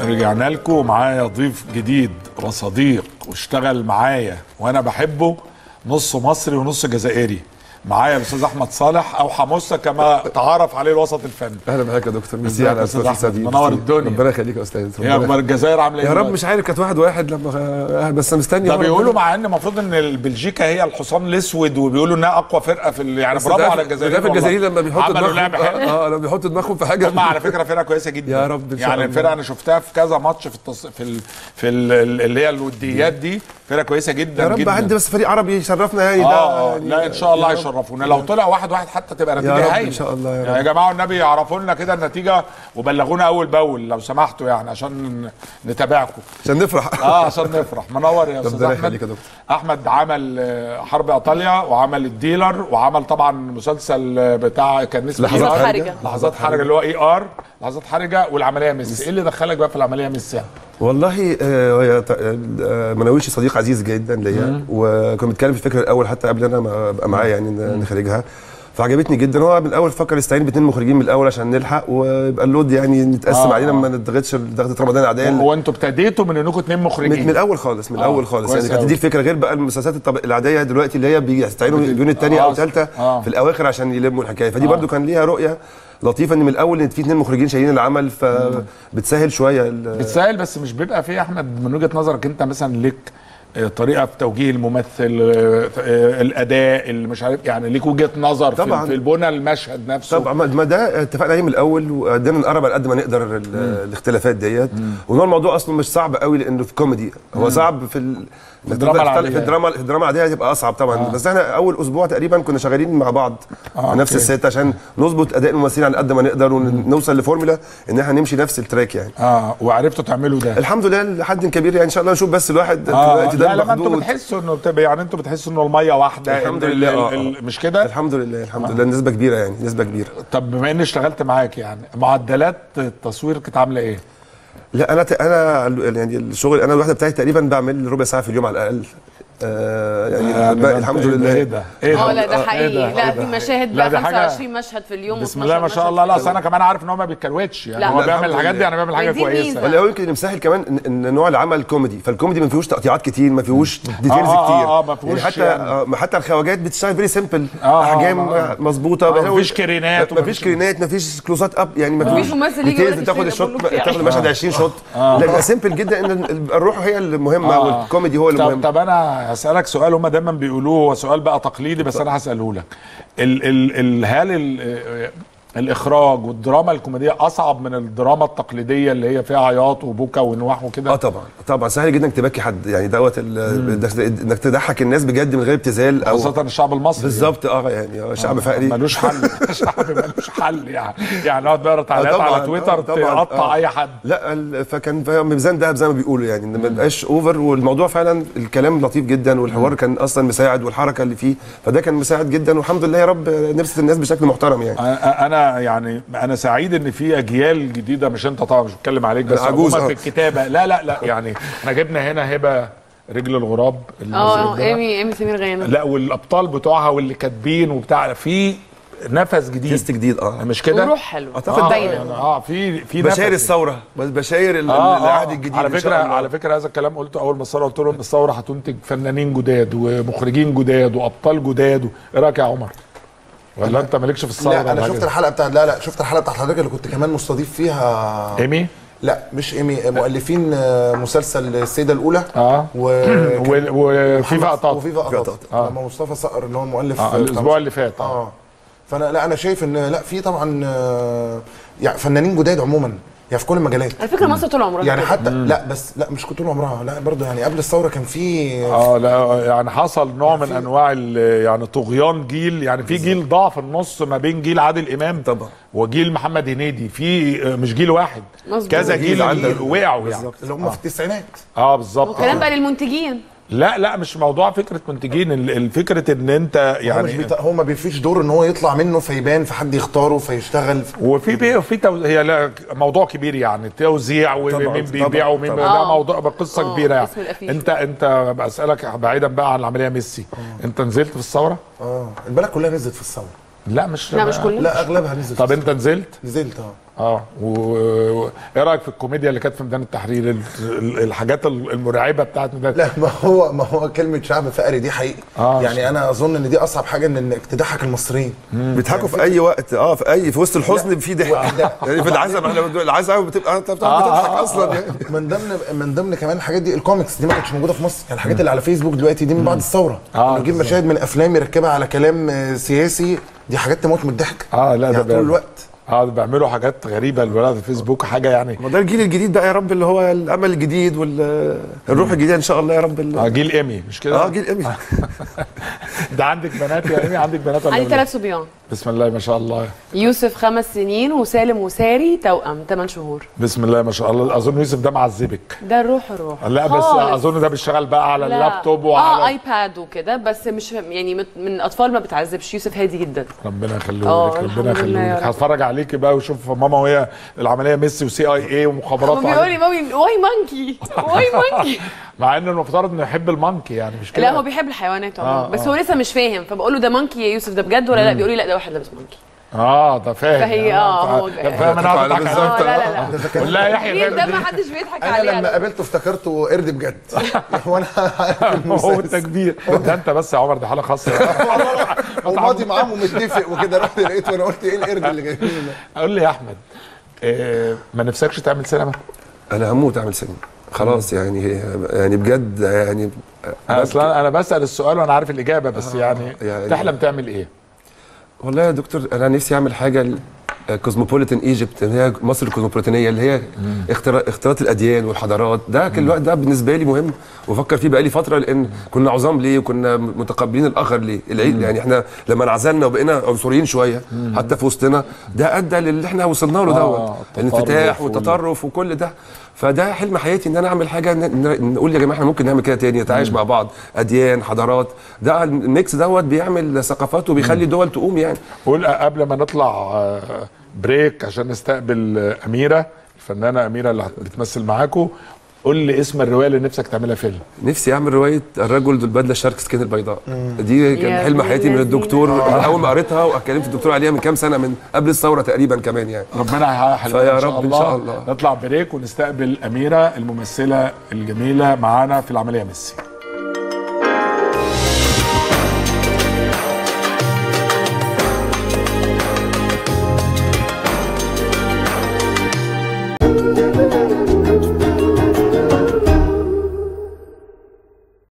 رجعنا لكم ومعايا ضيف جديد وصديق واشتغل معايا وأنا بحبه نص مصري ونص جزائري. معايا الاستاذ أحمد صالح أو حموسة كما تعرف عليه الوسط الفني أهلا بحضرتك يا دكتور ميرسي يا على أحمد؟ دي منور. الدنيا. ربنا يخليك يا أستاذ إيه أخبار الجزائر عاملة إيه يا رب دلوقتي؟ مش عارف كانت واحد واحد لما آه، بس مستني ده بيقولوا مع إن المفروض إن بلجيكا هي الحصان الأسود وبيقولوا إنها أقوى فرقة في يعني برافو على الجزائريين ده في الجزائريين لما بيحطوا دماغهم حلو آه آه، لما بيحطوا دماغهم في حاجة هم على فكرة فرقة كويسة جدا يا رب يعني. الفرقة أنا شفتها في كذا ماتش في. في ال... في ال... اللي هي الوديات دي فرقة كويسة جدا يا رب جدا عندي بس فريق عربي يشرفنا يعني ده آه يعني لا إن شاء الله رب. هيشرفونا لو طلع واحد واحد حتى تبقى يا نتيجة رب هايلة إن شاء الله يا يا, يا جماعة والنبي يعرفوا لنا كده النتيجة وبلغونا أول بأول لو سمحتوا يعني عشان نتابعكم عشان نفرح آه عشان نفرح منور يا أستاذ أحمد يخليك يا دكتور. أحمد عمل آه، حرب إيطاليا وعمل الديلر وعمل طبعا مسلسل آه، بتاع كان اسمه لحظات. حرجة. لحظات حرجة اللي هو ER لحظات حرجة والعملية ميسي إيه اللي دخلك بقى في العملية ميسي يعني؟ والله آه، هي ت- آه، مناويشي صديق عزيز جدا ليا. وكنا بنتكلم في الفكرة الأول حتى قبل أنا ما أبقى معاه يعني نخرجها. فعجبتني جدا. هو من الأول فكر يستعين باثنين مخرجين من الأول عشان نلحق ويبقى ال load يعني نتقسم آه، علينا آه. ما نضغطش ضغطه رمضان الاعداء هو أنتوا ابتديتوا من إنكم اتنين من, مخرجين. من الأول خالص من آه، الأول خالص. كويس يعني كانت. دي الفكرة. غير بقى المسلسلات الطب... العادية دلوقتي اللي هي بيستعينوا ال unit الثانية آه، أو ثالثه آه. في الأواخر عشان يلموا الحكاية. فدي آه. برضو كان ليها رؤية لطيفة إن من الأول إن في اثنين مخرجين شايلين العمل فبتسهل شوية بتسهل بس مش بيبقى في أحمد من وجهة نظرك أنت مثلا ليك آه، طريقة في توجيه الممثل آه، آه، الأداء اللي مش عارف يعني ليك وجهة نظر في, طبعاً. في البنى المشهد نفسه؟ طبعا ما- ده اتفقنا عليه من الأول وقدرنا نقرب على قد ما نقدر ال- الاختلافات ديت. وان هو الموضوع أصلا مش صعب قوي لأنه في كوميدي. هو صعب في ال... في الدراما في العادية. الدراما الدراما العادية هتبقى أصعب طبعا آه. بس إحنا أول أسبوع تقريبا كنا شغالين مع بعض آه، آه نفس okay. الست عشان نظبط أداء الممثلين على قد ما نقدر ونوصل لفورمولا إن إحنا نمشي نفس ال track يعني آه وعرفتوا تعملوا ده الحمد لله لحد كبير يعني إن شاء الله نشوف بس الواحد آه دلوقتي ده لا لما أنتوا. بتحسوا إنه بتبقى يعني أنتوا بتحسوا إنه المية واحدة الحمد ال- لله، ال- آه، ال- آه. مش كده الحمد لله الحمد لله نسبة كبيرة يعني نسبة كبيرة طب بما إني اشتغلت معاك يعني معدلات التصوير كانت عاملة إيه لا أنا. أنا يعني الشغل أنا الوحدة بتاعتي تقريبا بعمل ربع ساعة في اليوم على الأقل آه يعني يعني. ده الحمد لله إيه ده إيه ده آه لا ده إيه حقيقي ده؟ لا إيه دي؟ مشاهد لا، بقى دي حاجة- 25 مشهد في اليوم بسم و12 الله ما شاء الله لا أصل أنا. كمان عارف إن هو ما بيتكروتش يعني لا، هو بيعمل الحاجات دي لله. يعني بيعمل حاجة كويسة. ولا هو يمكن اللي مسهل كمان إن- إن نوع العمل كوميدي فالكوميدي ما فيهوش تقطيعات كتير ما فيهوش details آه، آه، كتير آه، ما فيهوش يعني حتى يعني- آه حتى الخواجات بتشتغل very simple آه، آه، أحجام آه. مظبوطة آه، هو- مفيش crane ات ما فيش crane ات ما فيش close ات up يعني ما مفيش ممثل يجي يقول لك تاخد ال shot تاخد. المشهد 20 shot لا simple جدا إن ال- الروح هي المهمة آه. والكوميدي هو المهم طب أنا هسألك سؤال هم دايما بيقولوه هو سؤال بقى تقليدي بس أنا هسأله لك. ال ال ال هل ال الإخراج والدراما الكوميدية أصعب من الدراما التقليدية اللي هي فيها عياط وبكا ونواح وكده؟ آه طبعا طبعا. سهل جدا انك تبكي حد يعني دوت انك تضحك الناس بجد من غير ابتذال أو خاصة الشعب المصري. بالظبط آه يعني هو شعب فقري. ملوش حل. شعب ملوش حل يعني يعني نقعد نقرا تعليقات طبعاً، على تويتر آه، طبعاً، تقطع آه. أي حد. لا فكان ميزان دهب زي ما بيقولوا يعني ما يبقاش اوفر والموضوع فعلا الكلام لطيف جدا والحوار كان أصلا مساعد والحركة اللي فيه فده كان مساعد جدا والحمد لله يا رب نبسط الناس بشكل محترم يعني. أنا يعني أنا سعيد إن في أجيال جديدة مش أنت طبعا مش بتكلم عليك بس عجوز، عموما آه. في الكتابة. لا لا لا. يعني إحنا جبنا هنا هبة رجل الغراب آه. ايمي إيمي سمير غانم. لا والأبطال بتوعها واللي كاتبين وبتاع في نفس جديد. تيست جديد آه. مش كده؟ وروح حلو. أعتقد آه باينه يعني آه في في نفس بشاير الثورة. بشاير آه العهد آه. الجديد على فكرة. على فكرة هذا الكلام قلته أول ما الثورة قلت لهم الثورة هتنتج فنانين جداد ومخرجين جداد وأبطال جداد إيه رأيك يا عمر؟ ولا انت مالكش في الثوره لا أنا شفت؟ الحلقة بتاعت لا لا شفت الحلقة بتاعت حضرتك اللي كنت كمان مستضيف فيها إيمي لا مش إيمي مؤلفين آه، مسلسل السيدة الأولى آه و و- وفي لقطات وفي لقطات لقطات. آه. لما مصطفى صقر اللي هو المؤلف آه الأسبوع اللي فات آه. آه فأنا لا أنا شايف إن لا في طبعا يعني فنانين جداد عموما يعني في كل المجالات. على فكرة مصر طول عمرها. يعني. حتى لا بس لا مش طول عمرها. لا برضه يعني قبل الثورة كان في آه لا يعني حصل نوع من أنواع ال- يعني طغيان جيل. يعني في جيل ضاع في النص ما بين جيل عادل إمام طبعا. وجيل محمد هنيدي. في آه، مش جيل واحد. مظبوط. كذا جيل جيل. وقعوا يعني. اللي هم في التسعينات. آه بالظبط. وكلام بقى للمنتجين. لا لا مش موضوع فكرة منتجين ال- الفكرة إن أنت يعني مش بيط... هو ما بيفيش دور إن هو يطلع منه فيبان فحد يختاره فيشتغل وفي بي في تو... هي لا موضوع كبير يعني توزيع ومين بيبيع ومين. ده آه. موضوع قصة آه، كبيرة يعني. أنت أنت بسألك بعيدا بقى عن العملية ميسي أنت نزلت في الثورة؟ آه البلد كلها نزلت في الثورة لا مش لا مش كلنا. لا أغلبها نزلت. طب أنت نزلت؟ نزلت آه. آه و- إيه رأيك في الكوميديا اللي كانت في ميدان التحرير؟ ال- ال- الحاجات المرعبة بتاعت ميدان لا ما هو ما هو كلمة شعب فقري دي حقيقي آه. يعني أنا أظن إن دي أصعب حاجة إن إنك تضحك المصريين. بيضحكوا في أي وقت آه في أي في وسط الحزن في ضحك. يعني في العزا إحنا العزا بتبقى أنت بتقعد بتضحك أصلا. يعني من ضمن من ضمن كمان الحاجات دي الكوميكس دي ما كانتش موجودة في مصر. يعني الحاجات اللي على فيسبوك دلوقتي دي من بعد الثورة. آه، نجيب. مشاهد من أفلام يركبها على كلام آه، سياسي دي حاجات تموت من الضحك. آه لا ده يعني طول بيعمل- الوقت. آه ده بيعملوا حاجات غريبة. الولاد في فيسبوك حاجة يعني. ما ده الجيل الجديد بقى يا رب اللي هو الأمل الجديد والروح الجديدة إن شاء الله يا رب. آه جيل إيمي مش كده؟ آه جيل إيمي. ده عندك بنات يا إيمي؟ عندك بنات ولا عندي؟ ثلاث صبيان. بسم الله ما شاء الله. يوسف خمس سنين وسالم وساري توأم ثمان شهور. بسم الله ما شاء الله. أظن يوسف ده معذبك. ده الروح الروح لا بس خالص. أظن ده بيشتغل بقى على لا. اللابتوب آه وعلى آيباد وكده بس مش يعني من- أطفال ما بتعذبش. يوسف هادي جدا. ربنا يخليه آه، لك الحمد ربنا يخليه لك. هتفرج عليكي بقى وشوف ماما وهي العملية ميسي و CIA ومخابرات بيقول لي mommy why monkey why monkey مع إنه المفترض إنه يحب ال monkey يعني مش كده لا هو بيحب الحيوانات عموما آه، بس آه. هو لسه مش فاهم فبقول له ده monkey يا يوسف ده بجد ولا لا؟ بيقول لي لا ده واحد لابس monkey آه ده فاهم فهي- يعني. آه، هو- ده فاهم. أنا على هضحك بالظبط. آه لا لا لا. يحيى ده ما حدش بيضحك أنا عليه لما على قابلته افتكرته قرد بجد. وأنا هو المسلسل. التكبير. ده أنت بس يا عمر دي حالة خاصة. وماضي معاهم ومتفق وكده رحت لقيته وأنا قلت إيه القرد اللي جايبينه ده قول لي يا أحمد إيه ما نفسكش تعمل سينما؟ أنا هموت أعمل سينما. خلاص يعني يعني بجد يعني أصلا أنا بسأل السؤال وأنا عارف الإجابة بس يعني يعني- تحلم تعمل إيه؟ والله يا دكتور أنا نفسي أعمل حاجة كوزموبوليتان ايجيبت اللي هي مصر الكوزموبوليتانيه اللي هي اختلاط الأديان والحضارات. ده كان الوقت ده بالنسبة لي مهم وفكر فيه بقالي فترة لأن كنا عظام ليه وكنا متقبلين الآخر ليه. العيد يعني إحنا لما انعزلنا وبقينا عنصريين شوية حتى في وسطنا ده أدى للي إحنا وصلنا له آه، دوت. الانفتاح وال- والتطرف وكل ده. فده حلم حياتي إن أنا أعمل حاجة نقول يا جماعة إحنا ممكن نعمل كده تاني نتعايش مع بعض أديان حضارات. ده ال mix دوت بيعمل ثقافات وبيخلي الدول تقوم يعني. قول قبل ما نطلع آه، break عشان نستقبل آه، أميرة الفنانة أميرة اللي بتمثل معاكم قول لي اسم الرواية اللي نفسك تعملها فيلم. نفسي أعمل رواية الرجل ذو البدلة ال sharkskin البيضاء. دي كان يا حلم حياتي من. الدكتور من أول ما قريتها وكلمت الدكتور عليها من كام سنة من قبل الثورة تقريبا كمان يعني. ربنا إن شاء رب الله. شاء الله. نطلع بريك ونستقبل أميرة الممثلة الجميلة معانا في العملية ميسي.